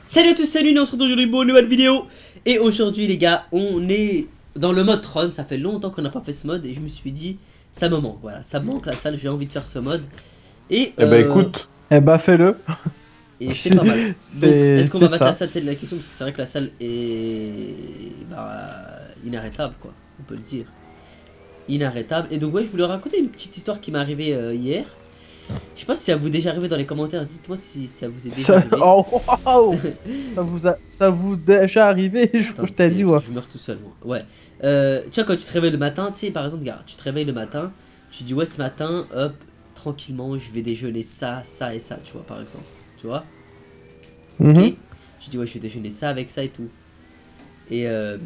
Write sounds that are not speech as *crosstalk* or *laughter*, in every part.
Salut à tous, salut, on se retrouve aujourd'hui pour une nouvelle vidéo. Et aujourd'hui les gars, on est dans le mode Tron, ça fait longtemps qu'on n'a pas fait ce mode Et je me suis dit, ça me manque, voilà, ça me manque la salle, j'ai envie de faire ce mode. Et Eh bah écoute, Eh bah fais-le. et c'est pas mal. *laughs* Est-ce qu'on va c'est mettre la ça. salle telle la question? Parce que c'est vrai que la salle est bah, inarrêtable quoi, on peut le dire. Inarrêtable, et donc ouais je voulais raconter une petite histoire qui m'est arrivée euh, hier Je sais pas si ça vous est déjà arrivé dans les commentaires, dites-moi si ça vous est déjà Ça... arrivé Oh, *laughs* ça vous a ça vous déjà arrivé Je Attends, t'ai dit ouais. Je meurs tout seul, moi. Ouais. Euh, tu vois, quand tu te réveilles le matin, tu sais, par exemple, regarde, tu te réveilles le matin, tu dis, ouais, ce matin, hop, tranquillement, je vais déjeuner ça, ça et ça, tu vois, par exemple. Tu vois Mhm. Ok Tu dis, ouais, je vais déjeuner ça avec ça et tout. Et euh,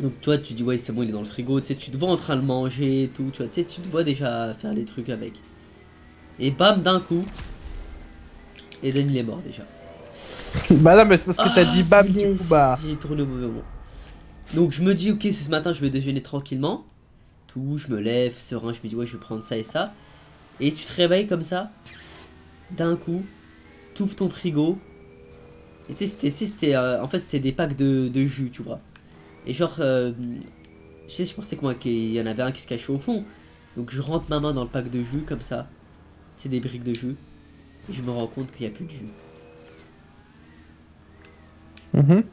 donc, toi, tu dis, ouais, c'est bon, il est dans le frigo, tu sais, tu te vois en train de manger et tout, tu vois, tu sais, tu te vois déjà faire les trucs avec. Et bam, d'un coup, Eden, il est mort déjà. *laughs* Bah là mais c'est parce que t'as dit bam du coup bah. J'ai tourné au mauvais moment. Donc je me dis, ok, ce matin je vais déjeuner tranquillement. Tout, je me lève, serein, je me dis, ouais, je vais prendre ça et ça. Et tu te réveilles comme ça, d'un coup, t'ouvres ton frigo. Et tu sais, c'était- tu sais, c'était. euh, en fait, c'était des packs de, de jus, tu vois. Et genre, euh, je sais, je pensais que moi, qu'il y en avait un qui se cachait au fond. Donc je rentre ma main dans le pack de jus comme ça. C'est des briques de jus. Et je me rends compte qu'il n'y a plus de jus. Mhm.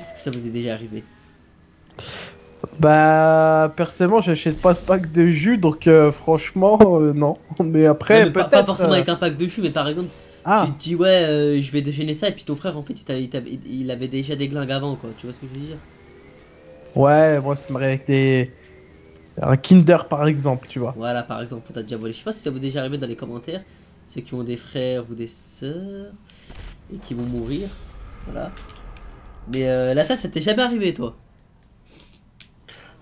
Est-ce que ça vous est déjà arrivé? Bah personnellement j'achète pas de pack de jus donc euh, franchement euh, non. *laughs* Mais après pas, peut-être. pas forcément euh, avec un pack de jus, mais par exemple, Ah tu te dis ouais, je vais déjeuner ça, et puis ton frère en fait il avait déjà des glingues avant, quoi. Tu vois ce que je veux dire? Ouais moi ça m'arrive avec des un Kinder par exemple tu vois. Voilà, par exemple, on t'a déjà volé. Je sais pas si ça vous est déjà arrivé dans les commentaires, ceux qui ont des frères ou des sœurs et qui vont mourir. Voilà. Mais euh, là, ça, ça t'est jamais arrivé, toi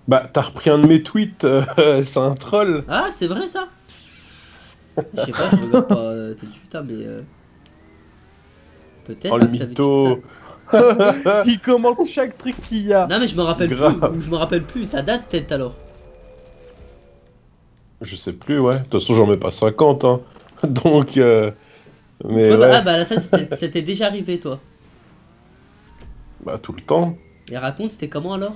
bah t'as repris un de mes tweets, euh, *laughs* c'est un troll. Ah, c'est vrai ça Je sais pas, je regarde pas euh, tout de suite, hein, mais. euh, Peut-être. Oh hein, le que t'avais tout mytho. ça. Il commente chaque truc qu'il y a. Non, mais je me rappelle Grave. plus. Ou je me rappelle plus. Ça date peut-être alors. Je sais plus, ouais. De toute façon, j'en mets pas 50, hein. *laughs* Donc, euh... mais Ouais, bah, ouais, ah, bah là, ça, *laughs* c'était déjà arrivé, toi. bah tout le temps. Et raconte, c'était comment alors?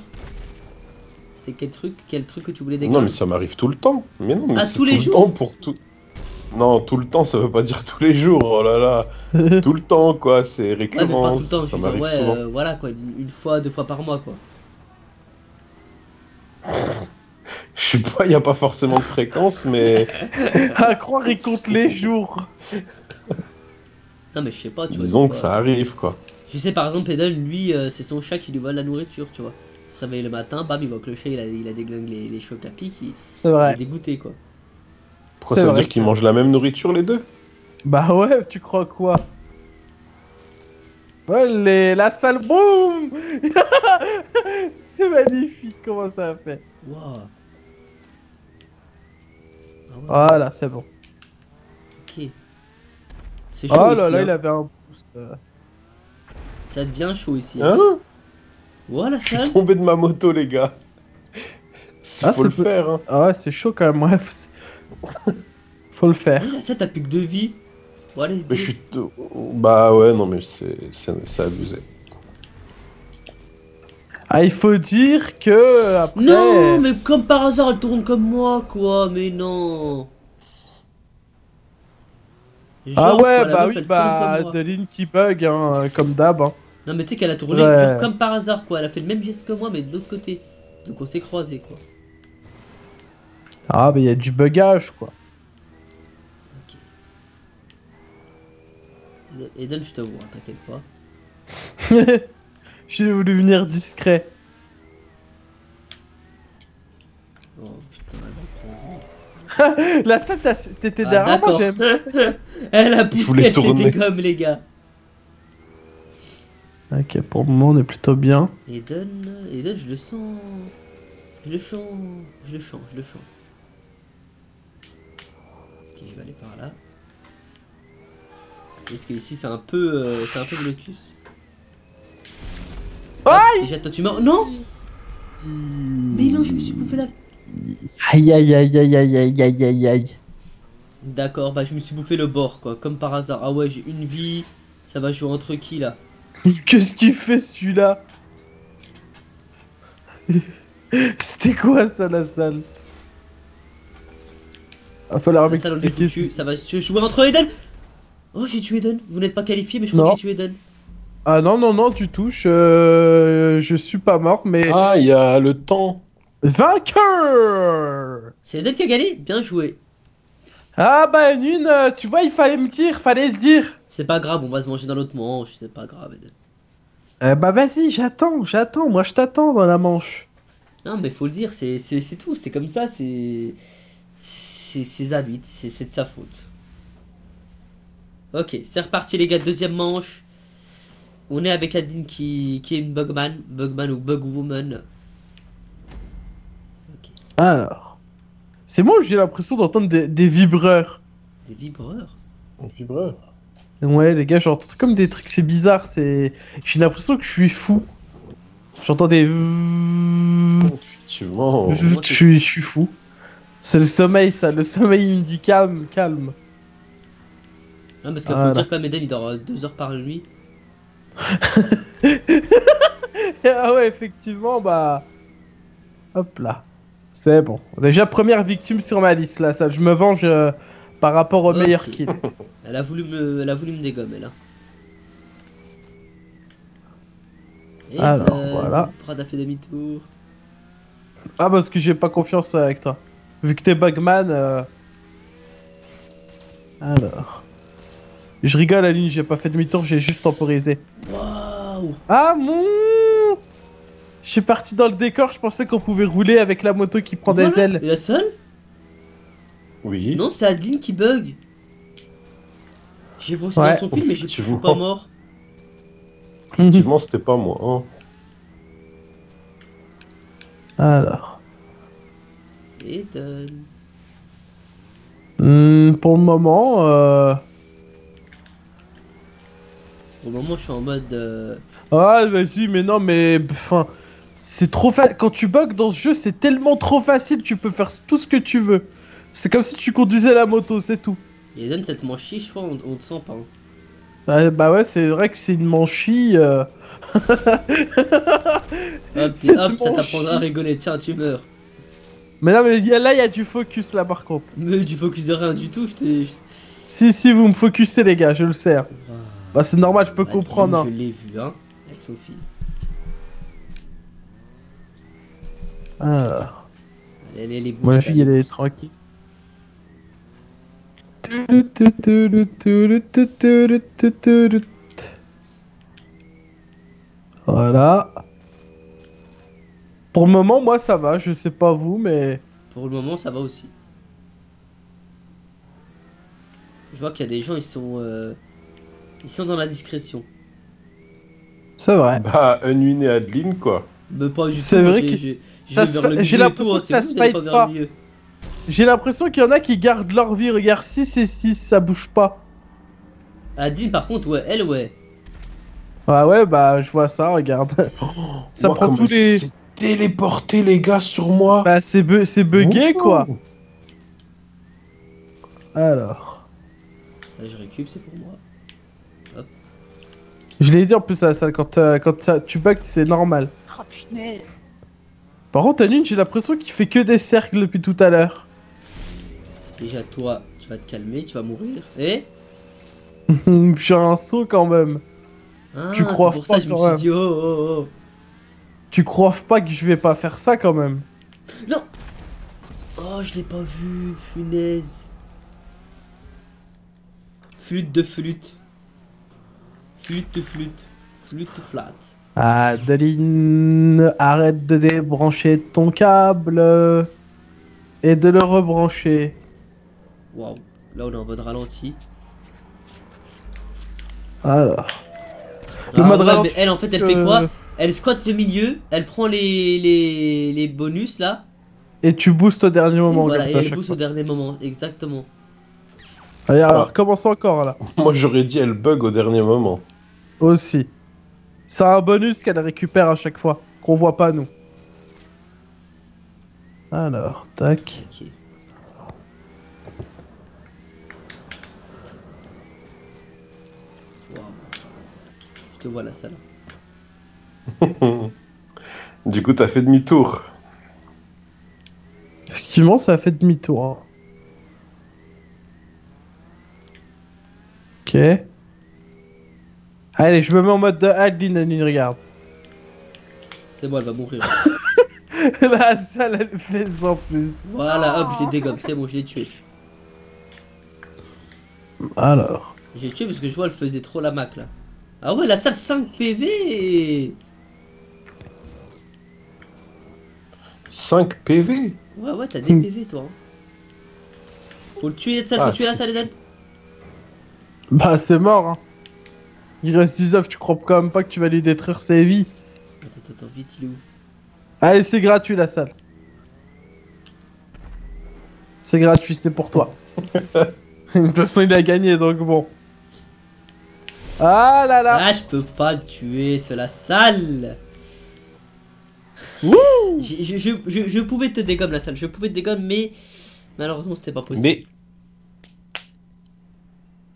C'était quel truc Quel truc que tu voulais Non, dégager mais ça m'arrive tout le temps. Mais non, mais Ah, c'est tous tout les le jours temps pour tout. Non, tout le temps, ça veut pas dire tous les jours. Oh là là, *laughs* tout le temps, quoi. C'est Ouais, mais pas récurrent. tout le temps. je ça m'arrive ouais, souvent. euh, voilà quoi, une, une fois, deux fois par mois quoi. Je sais pas, y a pas forcément de fréquence, mais *laughs* À croire il compte les jours. Non, mais je sais pas, tu vois. disons que ça arrive, quoi. Je sais par exemple, Eden, lui, euh, c'est son chat qui lui vole la nourriture, tu vois. Il se réveille le matin, bam, il voit que le chat il a, il a déglingue les, les chocs à pic, il, C'est il est dégoûté quoi. Pourquoi C'est ça veut vrai dire qu'ils mangent la même nourriture, les deux? Bah ouais tu crois quoi? Ouais les... la salle boum *laughs* C'est magnifique comment ça a fait. Waouh. Voilà c'est bon. ok. C'est chaud Oh ici, là là hein. il avait un boost. euh. Ça devient chaud ici. Hein. Hein Voilà Je ça. suis tombé de ma moto, les gars. C'est Ah, faut le peu- faire, hein. Ah ouais, c'est chaud quand même, ouais. faut- Faut le faire. Ça t'as plus que deux vies. Voilà, Mais je suis. t- Bah ouais, non, mais c'est c'est- c'est abusé. Ah, il faut dire que après. Non, mais comme par hasard, elle tourne comme moi, quoi. Mais non. Ah ouais, quoi, bah meuf, oui, bah. Adeline qui bug, hein, comme d'hab. Hein. Non, mais tu sais qu'elle a tourné Ouais. genre comme par hasard, quoi. Elle a fait le même geste que moi, mais de l'autre côté. Donc on s'est croisés, quoi. Ah, bah il y a du bugage, quoi. Ok. Eden, je te vois, hein, t'inquiète pas. *laughs* J'ai voulu venir discret. *laughs* La salle, t'as- t'étais Ah, derrière moi, j'aime. *laughs* Elle a Je poussé, tourner. dégomme, les gars. Ok, pour le moment, on est plutôt bien. Eden, Eden, je le sens. Je le sens. Je le sens, je le sens. Ok, je vais aller par là. Parce que ici c'est un peu. euh, c'est un peu blocus? Ah, Déjà toi tu meurs. Non Mais non, je me suis bouffé la. Aïe, aïe, aïe, aïe, aïe, aïe, aïe, aïe, aïe. D'accord, bah je me suis bouffé le bord quoi, comme par hasard. Ah ouais, j'ai une vie. Ça va jouer entre qui là? *laughs* Qu'est-ce qu'il fait celui-là? *laughs* C'était quoi ça la salle? Va falloir La salle, on est m'expliquer. foutu. Ça va se jouer entre Eden. Oh, j'ai tué Eden. Vous n'êtes pas qualifié, mais je crois Non. que j'ai tué Eden. Ah non, non, non, tu touches. euh, Je suis pas mort, mais. Ah, il y a le temps. Vainqueur C'est Eden qui a gagné Bien joué. Ah bah, euh, tu vois, il fallait me dire, fallait le dire. C'est pas grave, on va se manger dans l'autre manche. C'est pas grave, Eden. Euh, bah vas-y, j'attends, j'attends, moi je t'attends dans la manche. Non, mais faut le dire, c'est c'est- c'est tout. C'est comme ça, c'est. C'est ses habits, c'est c'est de sa faute. Ok, c'est reparti, les gars. Deuxième manche. On est avec Adine qui, qui est une Bugman. Bugman ou Bugwoman. Alors. C'est moi où j'ai l'impression d'entendre des, des vibreurs. Des vibreurs? Un vibreur. Ouais, les gars, j'entends comme des trucs, c'est bizarre, c'est. J'ai l'impression que je suis fou. J'entends des. Effectivement. Je, je suis, je suis fou. C'est le sommeil, ça. Le sommeil, il me dit calme, calme. Non, parce qu'il faut Voilà. dire quand même, Eden, il dort euh, deux heures par nuit. *laughs* ah ouais, effectivement, bah. Hop là. C'est bon. Déjà, première victime sur ma liste, là. Ça, je me venge euh, par rapport au meilleur kill. *laughs* Elle a voulu me, elle a voulu me dégommer, là. Et Alors, ben, voilà. Prad a fait demi-tour. Ah, parce que j'ai pas confiance avec toi. Vu que t'es Bugman. euh, Alors. Je rigole, Aline, j'ai pas fait demi-tour, j'ai juste temporisé. Waouh Ah, mon Je suis parti dans le décor, je pensais qu'on pouvait rouler avec la moto qui prend des ailes. La seule Oui. Non, c'est Adeline qui bug. J'ai voté Ouais. dans son film, mais je suis pas mort. Effectivement, c'était pas moi. hein. Alors. Eden. Hmm, pour le moment, euh... Au moment, je suis en mode. euh, Ah, vas-y, mais non, mais. Enfin. C'est trop facile. Quand tu bugs dans ce jeu, c'est tellement trop facile, tu peux faire tout ce que tu veux. C'est comme si tu conduisais la moto, c'est tout. Eden, cette manche chiche, je crois, on, on te sent pas. hein. Ah, bah ouais, c'est vrai que c'est une manchie. euh. *laughs* Hop, et ça t'apprendra à rigoler. Tiens, tu meurs. Mais là, mais y a- là, il y a du focus là par contre. Mais du focus de rien du tout, je t'ai. Si, si, vous me focusez, les gars, je le sais. Waouh. Bah, c'est normal, je peux comprendre. hein. Je l'ai vu, hein, avec Sophie. Alors. Elle, elle est beau. Moi, la ça, fille, elle est tranquille. Voilà. Pour le moment, moi, ça va. Je sais pas vous, mais... Pour le moment, ça va aussi. Je vois qu'il y a des gens, ils sont. euh, Ils sont dans la discrétion. C'est vrai. Bah, Unwin et Adeline, quoi. Mais pas du tout. C'est vrai j'ai- que j'ai- ça l'impression tout, que ça se fight pas. J'ai l'impression qu'il y en a qui gardent leur vie. Regarde, 6 et 6, ça bouge pas. Adine, par contre, ouais, elle, ouais. Ah ouais, bah, je vois ça, regarde. *laughs* Ça Moi, prend tous les... c'est téléporté, les gars, sur moi. Bah, c'est bu- c'est bugué, Ouh. quoi. Alors... Ça, je récup, c'est pour moi. Je l'ai dit en plus à salle, quand, euh, quand ça, tu bugs, c'est normal. Oh punaise. Par contre, Anune, j'ai l'impression qu'il fait que des cercles depuis tout à l'heure. Déjà, toi, tu vas te calmer, tu vas mourir. *laughs* Je suis un saut quand même. ah, Tu crois pour pas ça, je me quand suis même. dit, oh, oh, oh. Tu crois pas que je vais pas faire ça quand même Non Oh, je l'ai pas vu, funaise. Flûte de flûte. Flûte de flûte. Flûte de flat. Adeline, arrête de débrancher ton câble et de le rebrancher. Waouh. Là, on est en mode ralenti. Alors. Le Ah, mode ouais, ralenti, mais elle, en fait, elle euh, fait quoi? Elle squatte le milieu, elle prend les, les, les bonus là. Et tu boostes au dernier Et moment voilà, comme et ça à elle fois. au dernier moment. Exactement. Allez, alors, Ah. commence encore là. Moi, j'aurais dit elle bug au dernier moment. Aussi. C'est un bonus qu'elle récupère à chaque fois, qu'on voit pas nous. Alors, tac. Ok. Waouh. Je te vois la salle. *laughs* du coup, t'as fait demi-tour. Effectivement, ça a fait demi-tour. hein. Ok. Allez, je me mets en mode de Adeline, Adeline, regarde. *laughs* C'est bon, elle va mourir. *laughs* La salle, elle fait ça en plus. Voilà, hop, je l'ai dégomme, c'est bon, je l'ai tué. Alors. J'ai tué parce que je vois, elle faisait trop la mac là. Ah ouais, la salle 5 PV 5 PV Ouais, ouais, t'as des PV toi. hein. Faut le tuer, salle, faut Ah, tuer la salle, Eden. Bah, c'est mort, hein. Il reste 19, tu crois quand même pas que tu vas lui détruire sa vie Attends, attends, vite, il est où Allez, c'est gratuit la salle. C'est gratuit, c'est pour toi. *laughs* De toute façon, il a gagné, donc bon. Ah là là Ah, je peux pas le tuer, c'est la salle Wouh je, je, je, je- pouvais te dégomme la salle, je pouvais te dégomme, mais malheureusement c'était pas possible.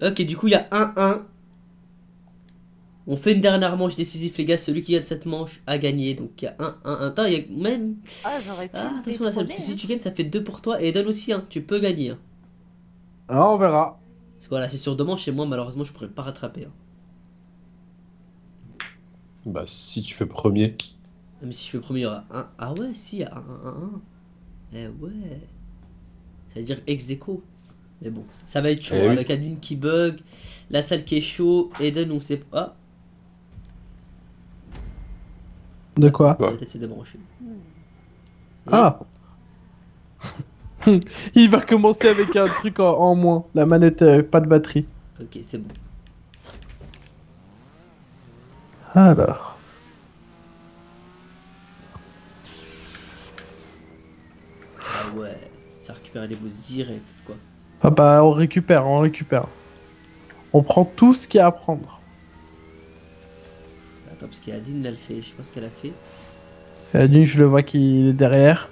Mais Ok, du coup il y a 1-1. On fait une dernière manche décisive, les gars. Celui qui gagne cette manche a gagné. Donc il y a 1-1. Attends, il y a même. Ah, j'aurais pu. Ah, attention la salle, parce que si détrôner, tu gagnes, ça fait 2 pour toi. Et donne aussi, hein. Tu peux gagner. hein. Ah, on verra. Parce que voilà, c'est sur deux manches et moi, malheureusement, je pourrais pas rattraper. hein. bah si tu fais premier. Même si je fais premier, il y aura 1. Ah ouais, si, il y a 1-1-1. Eh ouais. Ça veut dire ex aequo. Mais bon, ça va être chaud. Eh oui. Avec qui bug, la salle qui est chaud, Eden, on sait pas. De quoi Ah. Et- Ah *laughs* Il va commencer avec un truc en, en moins. La manette, euh, pas de batterie. Ok, c'est bon. Alors. Ah ouais, ça récupère les boss direct, quoi. Ah bah, on récupère, on récupère. On prend tout ce qu'il y a à prendre. Attends, parce qu'Adine, elle fait, je sais pas ce qu'elle a fait. La nuit, je le vois qui est derrière.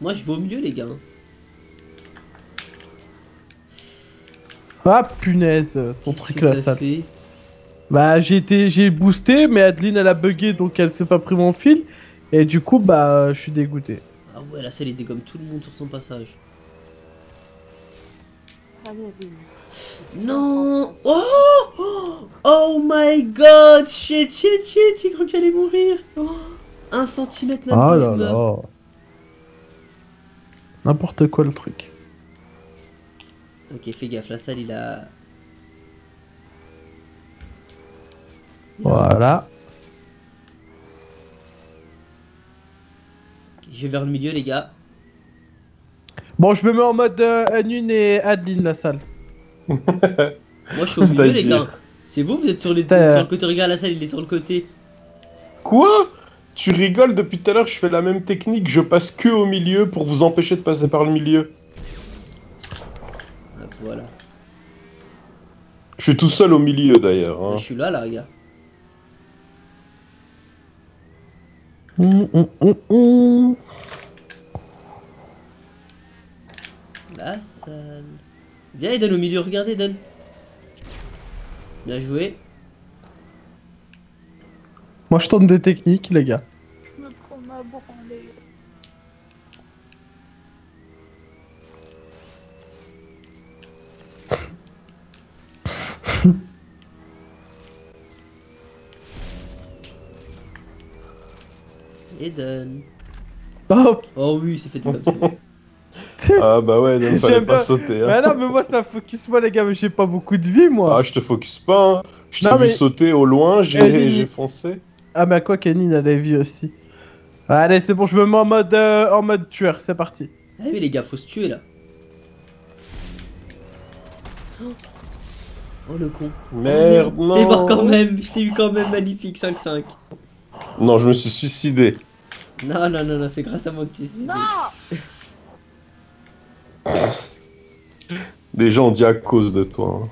Moi, je vais au milieu, les gars. hein. Ah punaise, ton truc là, ça. Bah j'ai été, j'ai boosté, mais Adeline elle a bugué donc elle s'est pas pris mon fil. Et du coup bah je suis dégoûté. Ah ouais, la salle, il dégomme tout le monde sur son passage. Allez, Adeline. Non Oh Oh, my god Shit, shit, shit J'ai cru que j'allais mourir oh, Un centimètre Ah là là. N'importe quoi le truc. Ok, fais gaffe, la salle, il a... Voilà. Je vais vers le milieu, les gars. Bon je me mets en mode euh, Anune et Adeline la salle. Moi, je suis au milieu, les gars. C'est vous, vous êtes sur, les sur le côté. Regarde la salle, il est sur le côté. Quoi? Tu rigoles depuis tout à l'heure, je fais la même technique, je passe que au milieu pour vous empêcher de passer par le milieu. Ah, voilà. Je suis tout seul au milieu d'ailleurs. hein. Je suis là, là, les gars. Hum, hum, hum, hum. La salle. Viens, Eden, au milieu, regardez, Eden. Bien joué. Moi je tente des techniques les gars. Je me prends ma branlée. Eden. Oh Oh oui, c'est fait comme ça. *laughs* *laughs* Ah bah ouais, il fallait pas bien. sauter. Mais Hein. non mais moi ça focus moi les gars mais j'ai pas beaucoup de vie moi. Ah, je te focus pas. Hein. Je t'ai vu mais- sauter au loin, j'ai foncé. Ah mais à quoi Kenny a la vie aussi. Allez c'est bon je me mets en mode euh, en mode tueur c'est parti. Ah oui, les gars, faut se tuer là. Oh, Oh, le con. Merde, Oh, non. T'es mort quand même, je t'ai eu quand même magnifique 5-5. Non, je me suis suicidé. Non, non, non, non, c'est grâce à moi que tu es Non *laughs* Les gens ont dit à cause de toi. hein.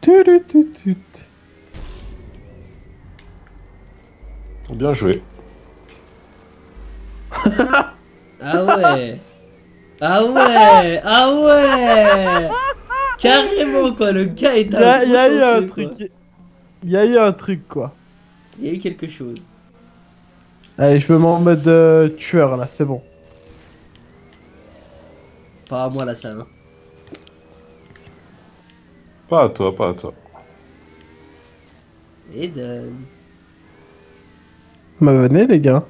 Tutututut. Bien joué. *laughs* Ah ouais Ah ouais Ah ouais Carrément quoi, le gars est Il y a, un y a eu un truc. Il y a eu un truc quoi. Il y a eu quelque chose. Allez, je me mets en mode euh, tueur là, c'est bon. Pas à moi là ça. Hein. Pas à toi, pas à toi. Eden. Bah venez les gars.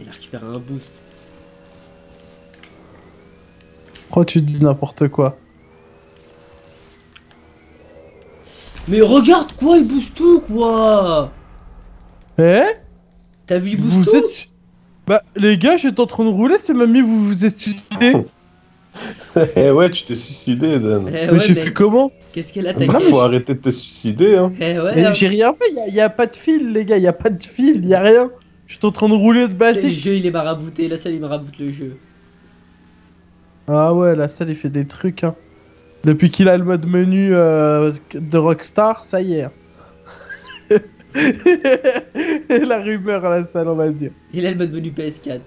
Il a récupéré un boost. Pourquoi tu dis n'importe quoi? Mais regarde quoi, il booste tout quoi Eh? T'as vu il booste Vous êtes... Bah les gars, j'étais en train de rouler, c'est mamie, vous vous êtes suicidé. *laughs* Eh ouais, tu t'es suicidé, Eden. Eh Mais ouais, j'ai mais fait comment qu'est-ce qu'elle a ta Là, faut arrêter de te suicider, hein. Eh ouais, Mais hein. J'ai rien fait, y a, y a pas de fil les gars, y a pas de fil, y a rien. J'étais en train de rouler de C'est le jeu, il est marabouté, là ça il maraboute le jeu. Ah ouais, la salle il fait des trucs hein. Depuis qu'il a le mode menu euh, de Rockstar, ça y est. *laughs* la rumeur à la salle, on va dire. Il a le mode menu PS4.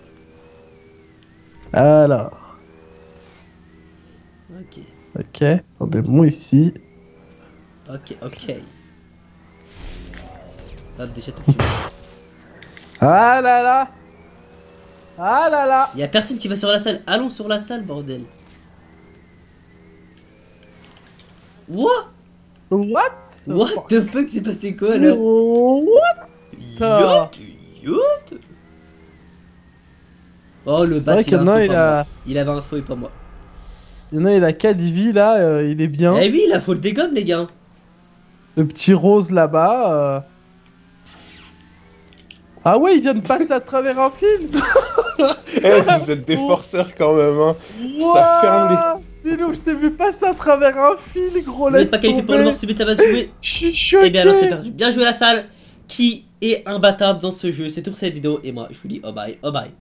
Alors, Ok, ok, on est bon ici. ok, ok. Hop, déjà tout. *laughs* Ah là là Ah là là Y'a personne qui va sur la salle, allons sur la salle bordel. What? What? What the fuck c'est passé quoi là What Yacht Oh le bat il, a un a, saut, il a, il avait un saut et pas moi. il y en a, il a 4 vies là, euh, il est bien. Eh oui, la faut le dégomme les gars. Le petit rose là-bas. euh. Ah ouais, il vient de passer à travers un film *laughs* Eh, vous êtes des forceurs quand même, hein. Ça ferme Ouah Je t'ai vu passer à travers un fil, gros, Vous pas qualifié pour le mort subit, ça va se jouer. Je suis choqué Eh bien alors c'est perdu. Bien joué la salle. Qui est imbattable dans ce jeu C'est tout pour cette vidéo et moi je vous dis oh bye, oh bye.